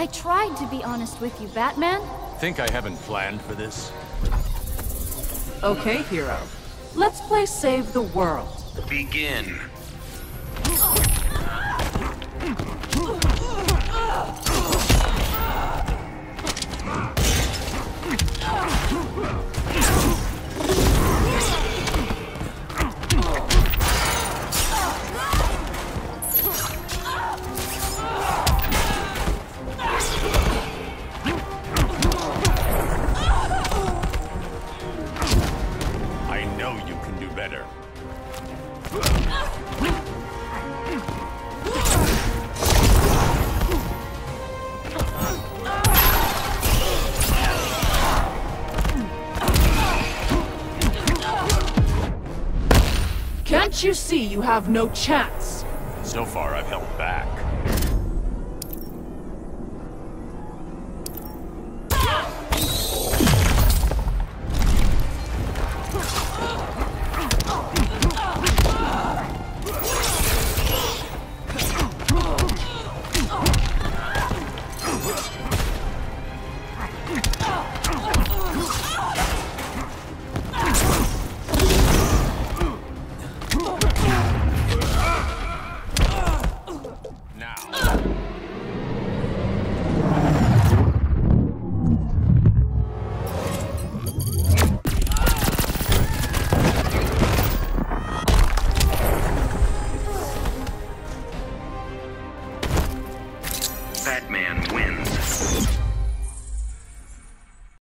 I tried to be honest with you, Batman. Think I haven't planned for this? Okay, hero. Let's play Save the World. Begin. Better. Can't you see you have no chance? So far, I've held back. Batman.